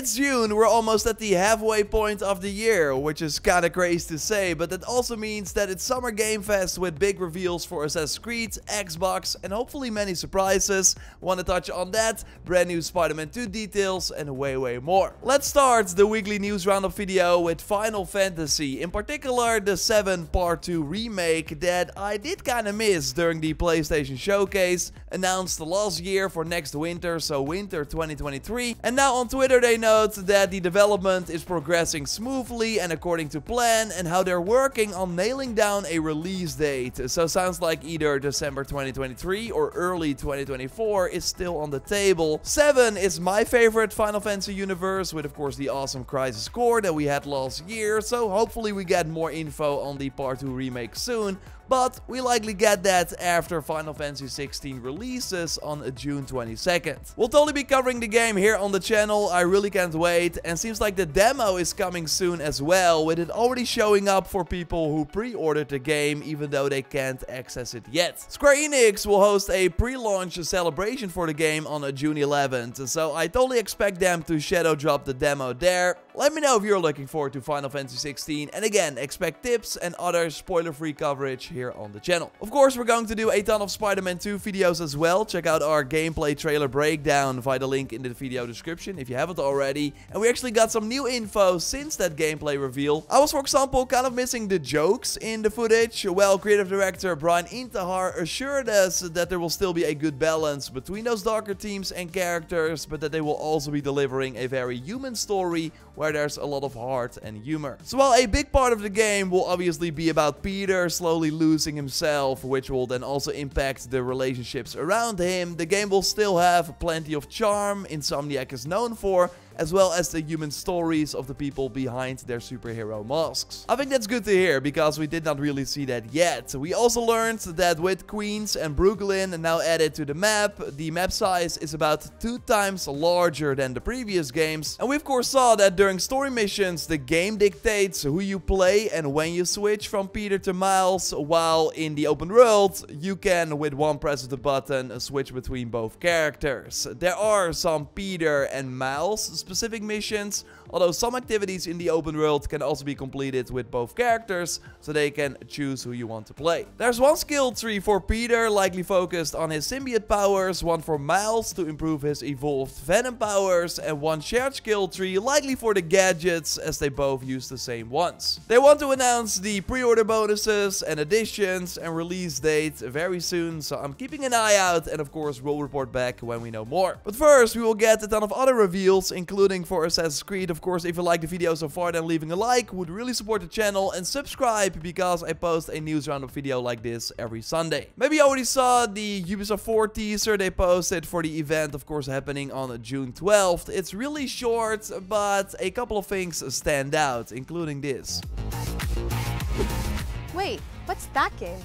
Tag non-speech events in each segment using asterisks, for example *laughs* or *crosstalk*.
It's June, we're almost at the halfway point of the year, which is kinda crazy to say, but that also means that it's Summer Game Fest with big reveals for Assassin's Creed, Xbox, and hopefully many surprises. Wanna touch on that, brand new Spider-Man 2 details, and way way more. Let's start the weekly news roundup video with Final Fantasy, in particular the 7 Part 2 remake that I did kinda miss during the PlayStation Showcase, announced last year for next winter, so winter 2023, and now on Twitter they they note that the development is progressing smoothly and according to plan and how they're working on nailing down a release date. So sounds like either December 2023 or early 2024 is still on the table. 7 is my favorite Final Fantasy universe with of course the awesome Crisis Core that we had last year. So hopefully we get more info on the Part 2 remake soon but we likely get that after Final Fantasy 16 releases on June 22nd. We'll totally be covering the game here on the channel, I really can't wait, and seems like the demo is coming soon as well, with it already showing up for people who pre-ordered the game even though they can't access it yet. Square Enix will host a pre-launch celebration for the game on June 11th, so I totally expect them to shadow drop the demo there. Let me know if you're looking forward to Final Fantasy 16, and again, expect tips and other spoiler-free coverage here on the channel. Of course, we're going to do a ton of Spider-Man 2 videos as well. Check out our gameplay trailer breakdown via the link in the video description if you haven't already. And we actually got some new info since that gameplay reveal. I was, for example, kind of missing the jokes in the footage. Well, creative director Brian Intihar assured us that there will still be a good balance between those darker themes and characters, but that they will also be delivering a very human story where there's a lot of heart and humor. So while a big part of the game will obviously be about Peter slowly losing losing himself, which will then also impact the relationships around him. The game will still have plenty of charm, Insomniac is known for, as well as the human stories of the people behind their superhero masks. I think that's good to hear, because we did not really see that yet. We also learned that with Queens and Brooklyn now added to the map, the map size is about two times larger than the previous games. And we of course saw that during story missions, the game dictates who you play and when you switch from Peter to Miles, while in the open world, you can, with one press of the button, switch between both characters. There are some Peter and Miles specific missions, although some activities in the open world can also be completed with both characters, so they can choose who you want to play. There's one skill tree for Peter, likely focused on his symbiote powers, one for Miles to improve his evolved venom powers, and one shared skill tree, likely for the gadgets, as they both use the same ones. They want to announce the pre-order bonuses and additions and release date very soon, so I'm keeping an eye out, and of course we'll report back when we know more. But first, we will get a ton of other reveals, including including for Assassin's Creed. Of course, if you like the video so far, then leaving a like would really support the channel and subscribe because I post a news roundup video like this every Sunday. Maybe you already saw the Ubisoft Forward teaser they posted for the event, of course, happening on June 12th. It's really short, but a couple of things stand out, including this. Wait, what's that game?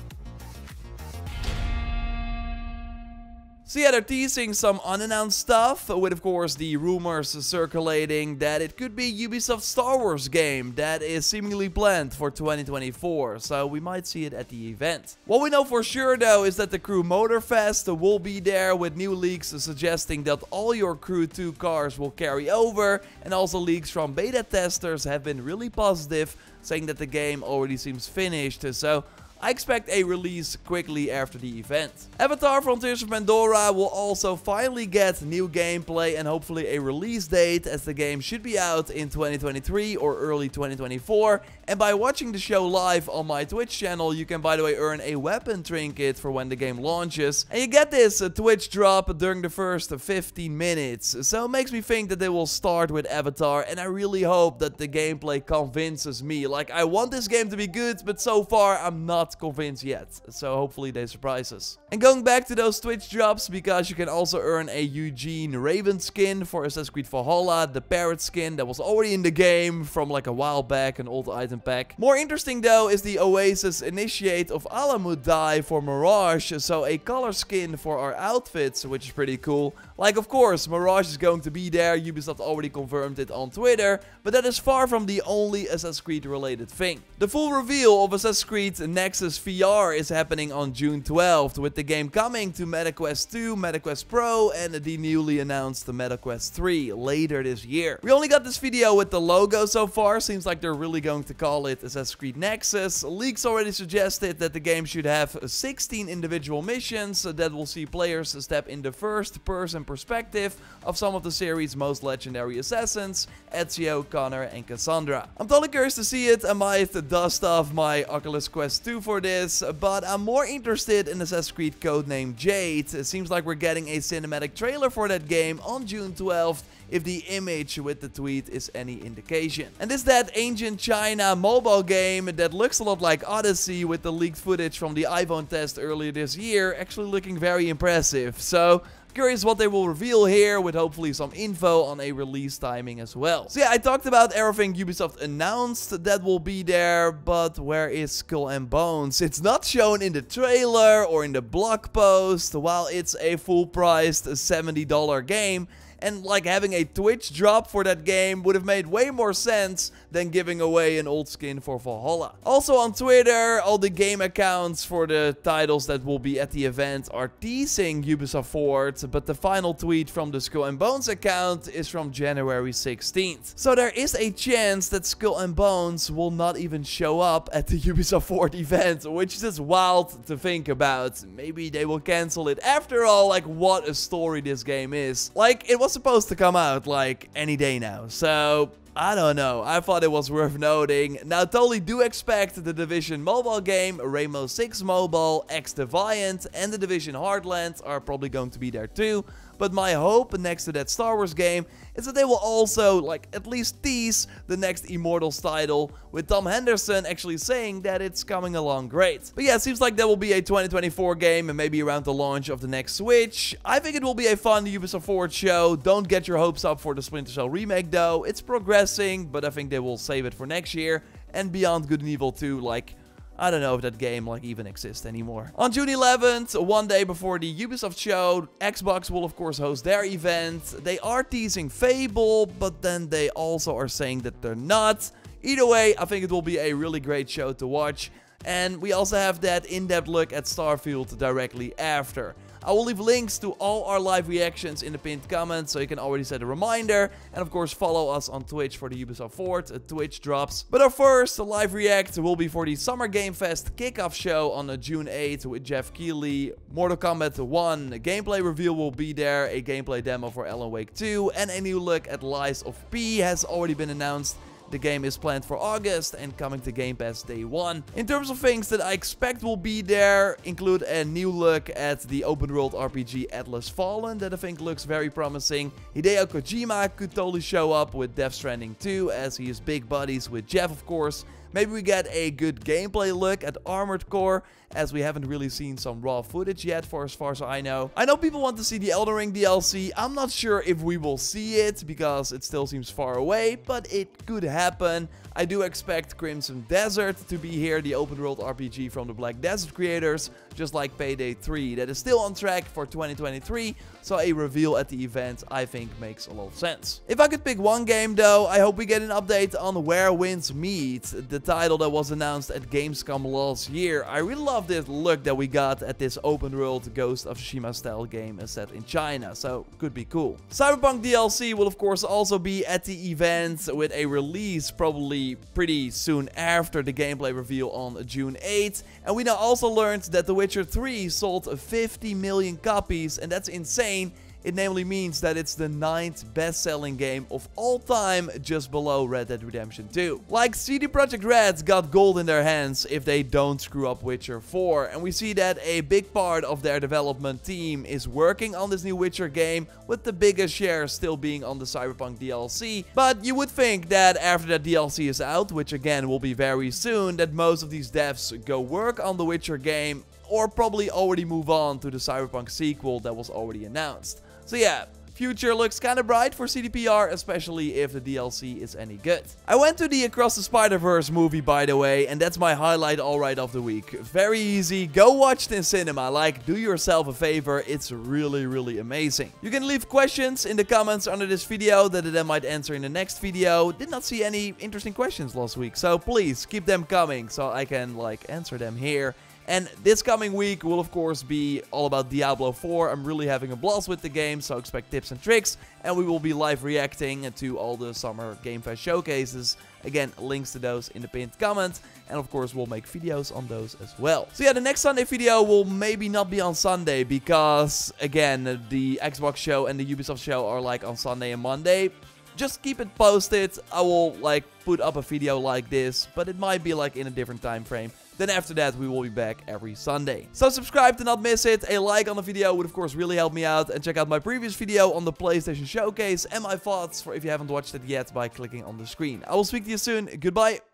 So yeah, they're teasing some unannounced stuff, with of course the rumors circulating that it could be Ubisoft's Star Wars game that is seemingly planned for 2024, so we might see it at the event. What we know for sure though is that the Crew Motorfest will be there with new leaks suggesting that all your Crew 2 cars will carry over, and also leaks from beta testers have been really positive, saying that the game already seems finished, so I expect a release quickly after the event. Avatar Frontiers of Pandora will also finally get new gameplay and hopefully a release date as the game should be out in 2023 or early 2024 and by watching the show live on my Twitch channel you can by the way earn a weapon trinket for when the game launches. And you get this a Twitch drop during the first 15 minutes. So it makes me think that they will start with Avatar and I really hope that the gameplay convinces me. Like I want this game to be good but so far I'm not not convinced yet. So hopefully they surprise us. And going back to those Twitch drops, because you can also earn a Eugene Raven skin for Assassin's Creed Valhalla, the parrot skin that was already in the game from like a while back, an old item pack. More interesting though is the Oasis Initiate of Alamut dye for Mirage, so a color skin for our outfits, which is pretty cool. Like, of course, Mirage is going to be there, Ubisoft already confirmed it on Twitter, but that is far from the only Assassin's Creed related thing. The full reveal of Assassin's Creed Nexus VR is happening on June 12th, with the game coming to MetaQuest 2, MetaQuest Pro, and the newly announced MetaQuest 3 later this year. We only got this video with the logo so far, seems like they're really going to call it Assassin's Creed Nexus. Leaks already suggested that the game should have 16 individual missions that will see players step in the first person perspective of some of the series' most legendary assassins, Ezio, Connor, and Kassandra. I'm totally curious to see it. I might dust off my Oculus Quest 2 for this, but I'm more interested in Assassin's Creed Codename Jade. It seems like we're getting a cinematic trailer for that game on June 12th if the image with the tweet is any indication. And this that ancient China mobile game that looks a lot like Odyssey with the leaked footage from the iPhone test earlier this year actually looking very impressive. So Curious what they will reveal here with hopefully some info on a release timing as well. So yeah, I talked about everything Ubisoft announced that will be there, but where is Skull and Bones? It's not shown in the trailer or in the blog post, while it's a full-priced $70 game and like having a Twitch drop for that game would have made way more sense than giving away an old skin for Valhalla. Also on Twitter, all the game accounts for the titles that will be at the event are teasing Ubisoft Forward, but the final tweet from the Skull and Bones account is from January 16th. So there is a chance that Skull and Bones will not even show up at the *laughs* Ubisoft Forward event, which is just wild to think about. Maybe they will cancel it. After all, like what a story this game is. Like it was supposed to come out like any day now. So I don't know. I thought it was worth noting. Now, totally do expect the Division mobile game, Rainbow Six Mobile, XDefiant, and the Division Heartland are probably going to be there too. But my hope next to that Star Wars game is that they will also, like, at least tease the next Immortals title, with Tom Henderson actually saying that it's coming along great. But yeah, it seems like that will be a 2024 game, and maybe around the launch of the next Switch. I think it will be a fun Ubisoft Forward show. Don't get your hopes up for the Splinter Cell remake, though. It's progressing, but I think they will save it for next year. And Beyond Good and Evil 2, like, I don't know if that game like even exists anymore. On June 11th, one day before the Ubisoft show, Xbox will of course host their event. They are teasing Fable, but then they also are saying that they're not. Either way, I think it will be a really great show to watch. And we also have that in-depth look at Starfield directly after. I will leave links to all our live reactions in the pinned comments, so you can already set a reminder. And of course, follow us on Twitch for the Ubisoft Forward uh, Twitch drops. But our first live react will be for the Summer Game Fest kickoff show on uh, June 8th with Geoff Keighley. Mortal Kombat 1 gameplay reveal will be there, a gameplay demo for Alan Wake 2, and a new look at Lies of P has already been announced. The game is planned for August and coming to Game Pass day one. In terms of things that I expect will be there, include a new look at the open world RPG Atlas Fallen that I think looks very promising. Hideo Kojima could totally show up with Death Stranding 2 as he is big buddies with Geoff of course. Maybe we get a good gameplay look at Armored Core, as we haven't really seen some raw footage yet for as far as I know. I know people want to see the Elden Ring DLC. I'm not sure if we will see it, because it still seems far away, but it could happen. I do expect Crimson Desert to be here, the open world RPG from the Black Desert creators, just like Payday 3. That is still on track for 2023, so a reveal at the event I think makes a lot of sense. If I could pick one game though, I hope we get an update on Where Winds Meet, the title that was announced at Gamescom last year. I really love this look that we got at this open world Ghost of Tsushima style game set in China, so could be cool. Cyberpunk DLC will of course also be at the event with a release probably pretty soon after the gameplay reveal on June 8th. And we now also learned that The Witcher 3 sold 50 million copies, and that's insane. It namely means that it's the ninth best-selling game of all time, just below Red Dead Redemption 2. Like CD Projekt Red got gold in their hands if they don't screw up Witcher 4, and we see that a big part of their development team is working on this new Witcher game, with the biggest share still being on the Cyberpunk DLC. But you would think that after that DLC is out, which again will be very soon, that most of these devs go work on the Witcher game or probably already move on to the Cyberpunk sequel that was already announced. So yeah, Future looks kinda bright for CDPR, especially if the DLC is any good. I went to the Across the Spider-Verse movie, by the way, and that's my highlight alright of the week. Very easy, go watch it in cinema, like, do yourself a favor, it's really, really amazing. You can leave questions in the comments under this video that I then might answer in the next video. Did not see any interesting questions last week, so please keep them coming so I can, like, answer them here. And this coming week will of course be all about Diablo 4. I'm really having a blast with the game, so expect tips and tricks. And we will be live reacting to all the summer Game showcases. Again, links to those in the pinned comment. And of course, we'll make videos on those as well. So yeah, the next Sunday video will maybe not be on Sunday because, again, the Xbox show and the Ubisoft show are like on Sunday and Monday just keep it posted. I will like put up a video like this, but it might be like in a different time frame. Then after that, we will be back every Sunday. So subscribe to not miss it. A like on the video would of course really help me out. And check out my previous video on the PlayStation Showcase and my thoughts for if you haven't watched it yet by clicking on the screen. I will speak to you soon. Goodbye.